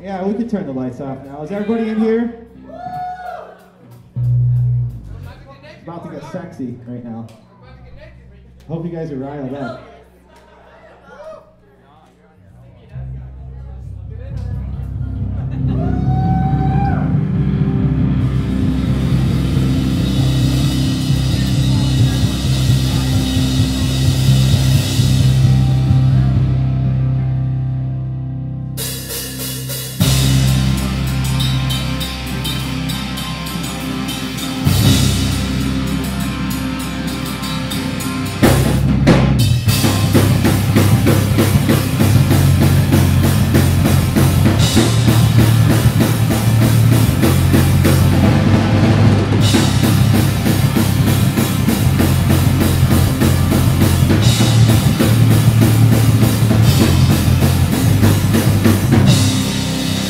yeah, we can turn the lights off now. Is everybody in here? It's about to get sexy right now. Hope you guys are riled up.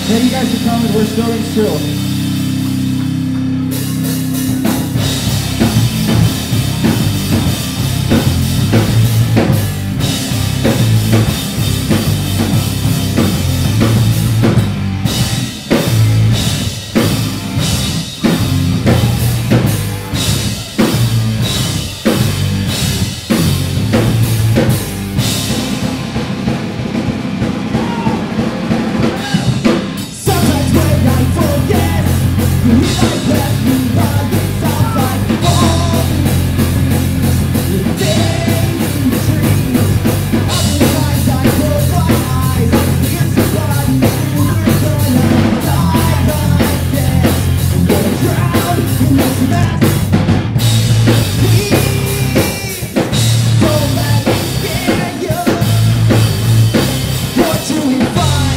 Thank you guys for coming. We're still in fun.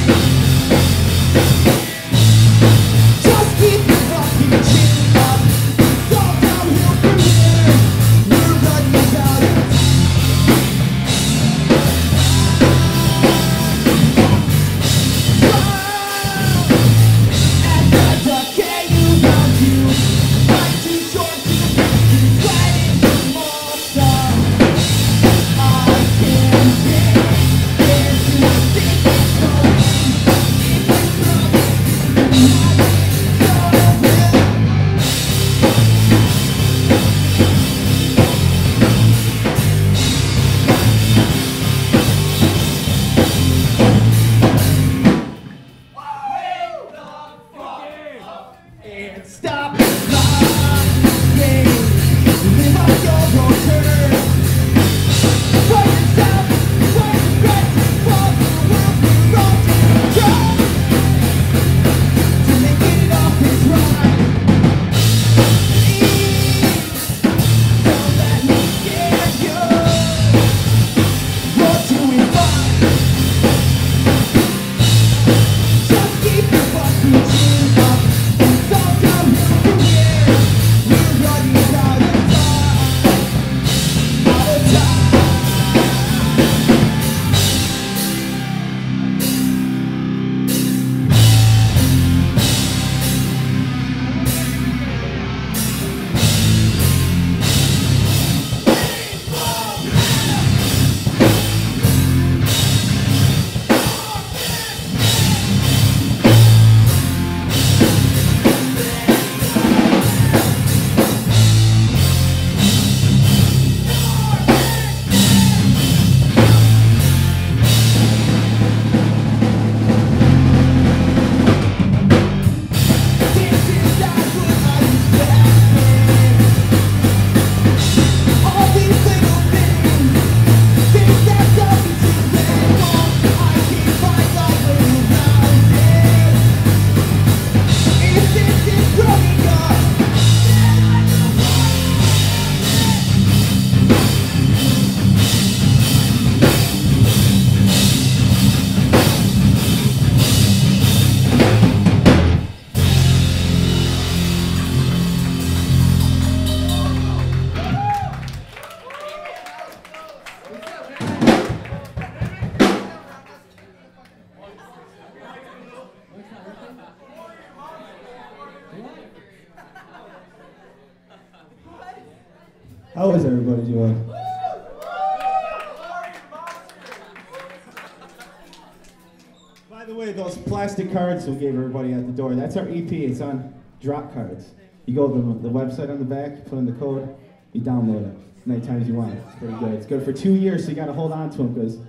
By the way, those plastic cards we gave everybody at the door, that's our EP. It's on drop cards. You go to the, the website on the back, you put in the code, you download it as many times you want. It's pretty good. It's good for two years, so you gotta hold on to them because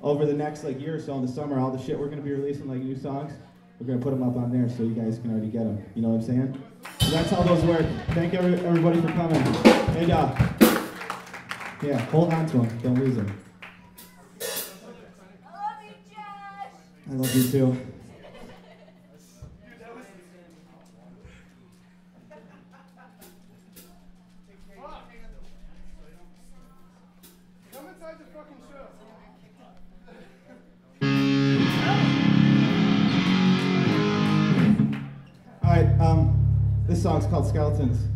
over the next like year or so in the summer, all the shit we're gonna be releasing, like new songs, we're gonna put them up on there so you guys can already get them. You know what I'm saying? So that's how those work. Thank every, everybody for coming. And uh, yeah, hold on to them. Don't lose them. I love you too. All right, um, this song's called Skeletons.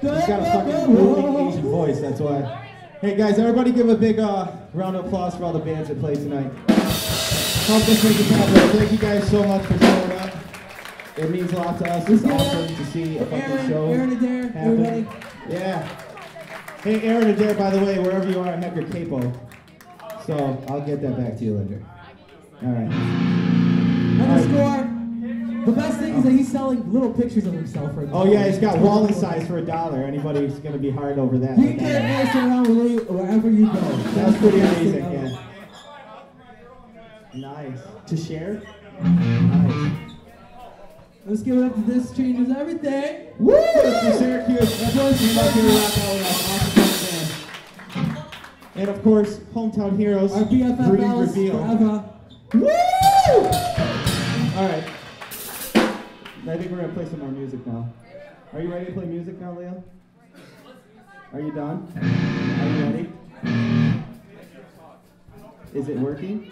He's got a he's got a fucking booming Asian voice. That's why. Hey guys, everybody give a big uh, round of applause for all the bands that played tonight. Help us make it happen. Thank you guys so much for showing up. It means a lot to us. It's awesome to see a fucking Aaron, show Aaron Adair, happen. everybody. Yeah. Hey, Aaron Adair, by the way, wherever you are, I have your capo. So I'll get that back to you later. All right. Underscore. The best thing is that he's selling little pictures of himself right now. Oh yeah, he's got wallet size for a dollar. Anybody's gonna be hard over that. He can race around with you wherever you go. That's pretty amazing, yeah. Nice. To share? Nice. Let's give it up to this changes everything. Woo! For Syracuse. Everyone came out here to rock out with us. Awesome band. And of course, Hometown Heroes. Our BFF Reveal. forever. Woo! All right. I think we're gonna play some more music now. Are you ready to play music now, Leo? Are you done? Are you ready? Is it working?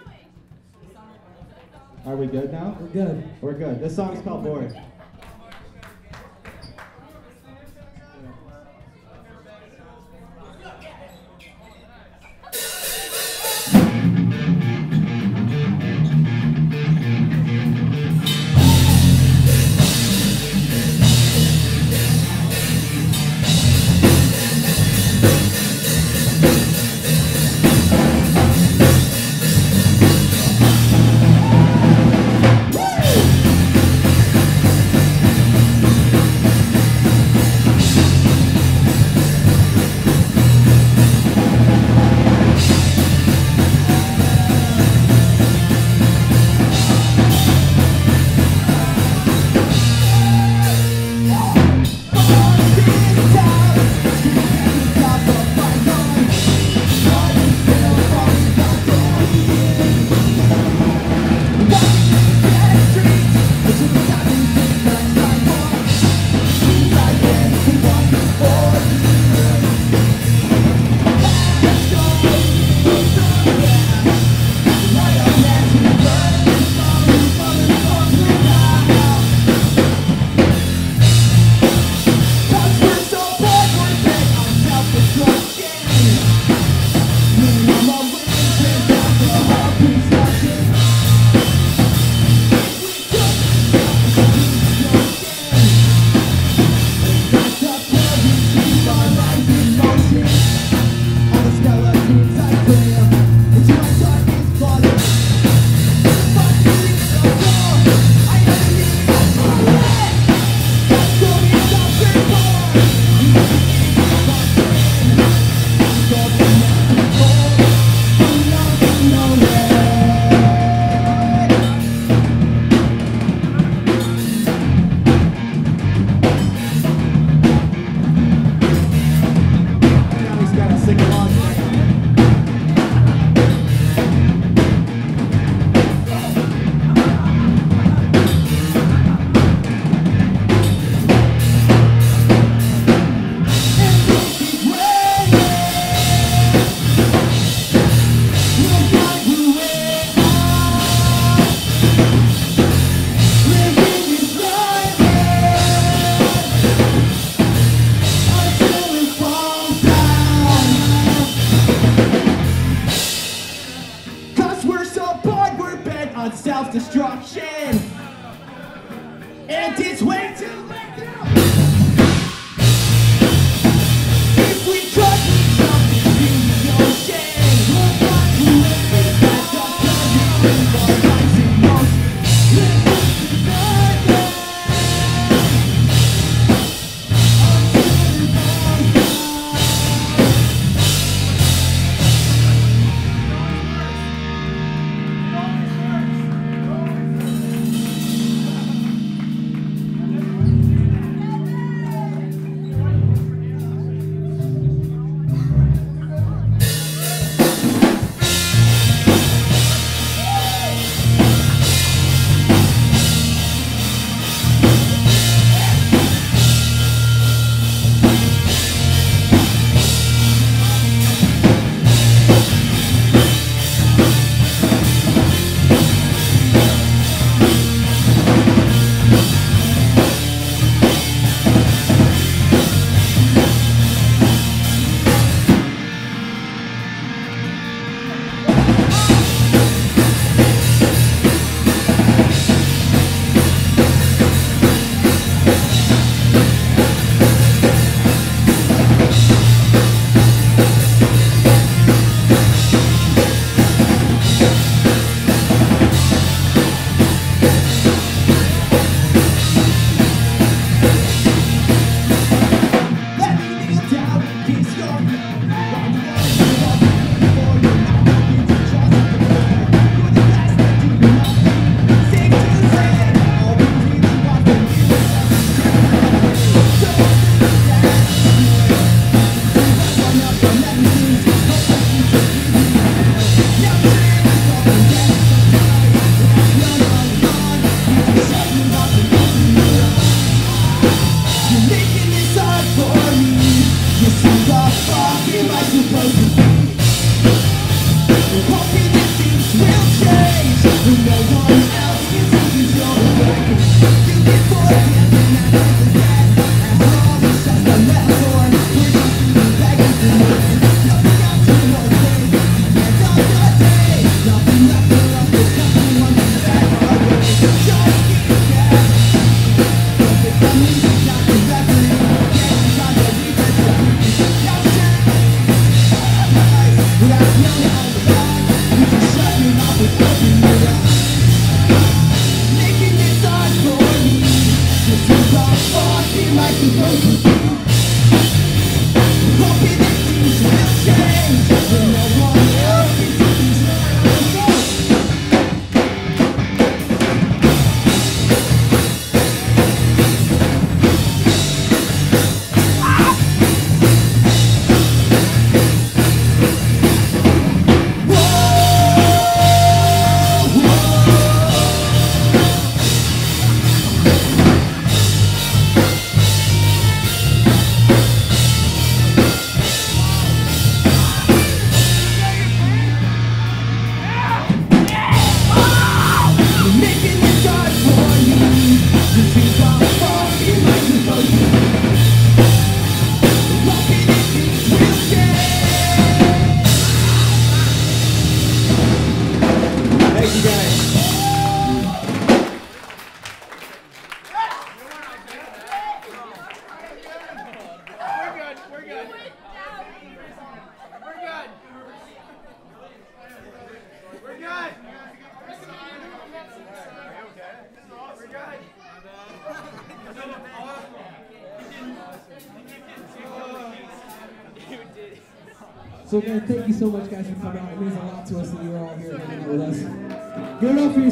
Are we good now? We're good. We're good. This song's called Bored.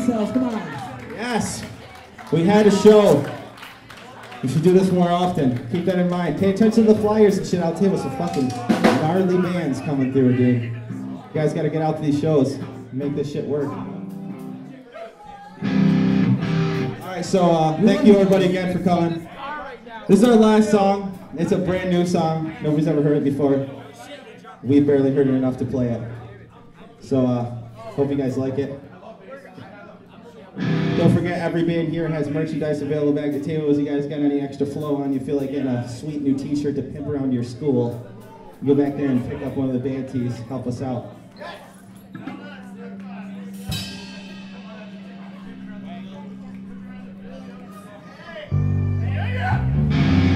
Yourselves. Come on. Yes, we had a show. We should do this more often. Keep that in mind. Pay attention to the flyers and shit out table. Some fucking gnarly bands coming through, dude. You guys got to get out to these shows. Make this shit work. All right, so uh, thank you everybody again for coming. This is our last song. It's a brand new song. Nobody's ever heard it before. We barely heard it enough to play it. So uh, hope you guys like it. Every band here has merchandise available back at the tables. You guys got any extra flow on? You feel like getting a sweet new T-shirt to pimp around your school? Go back there and pick up one of the band tees. Help us out.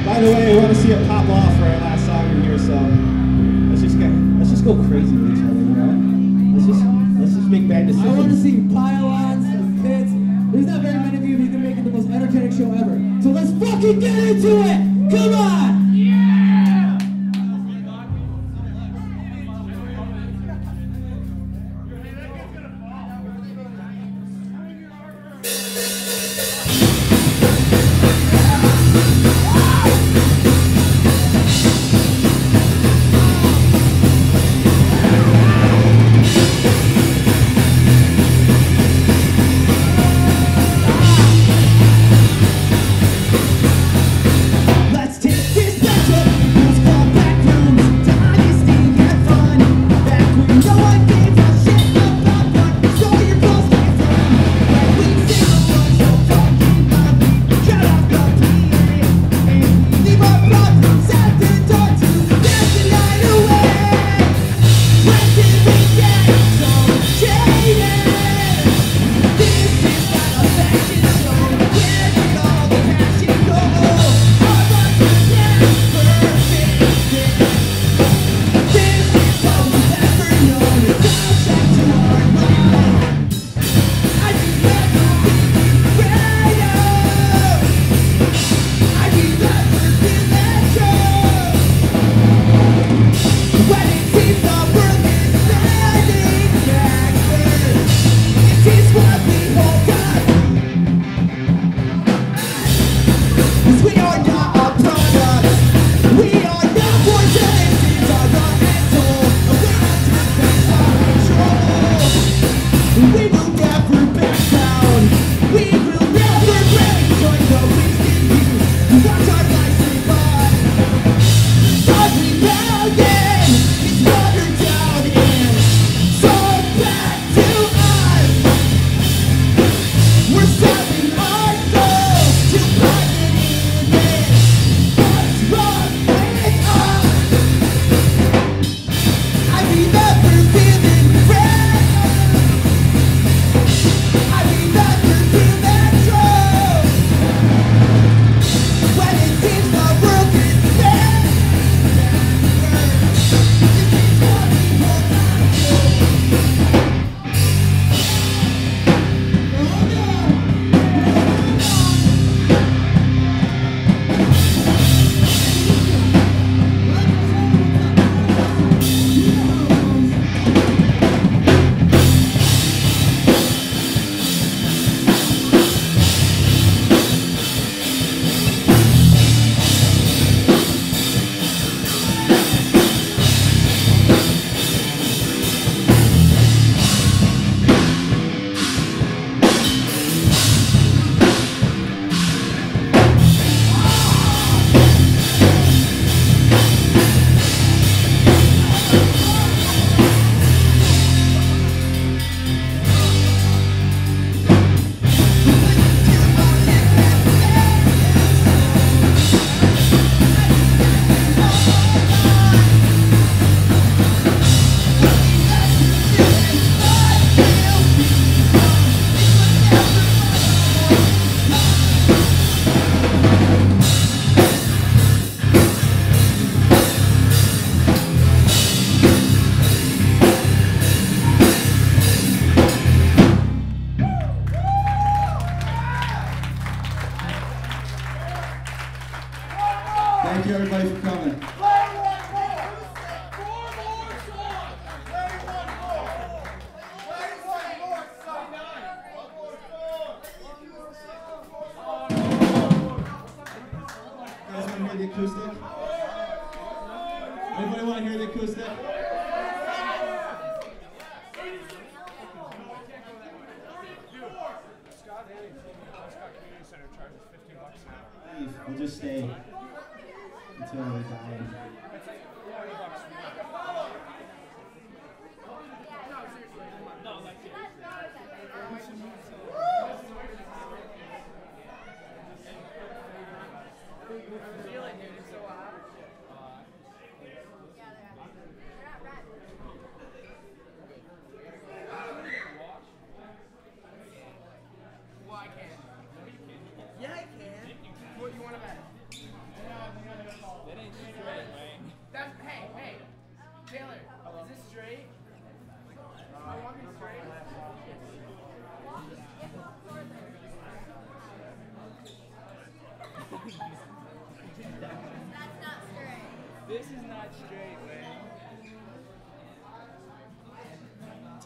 By the way, I want to see it pop off for our last song in here, so let's just get let's just go crazy with each other, you know? Let's just let's just make bad decisions. I want to see pylons. There's not very many of you who can make it the most entertaining show ever. So let's fucking get into it. Come on. Anybody want to hear the acoustic?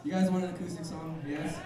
You guys want an acoustic song? Yes?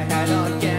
I had get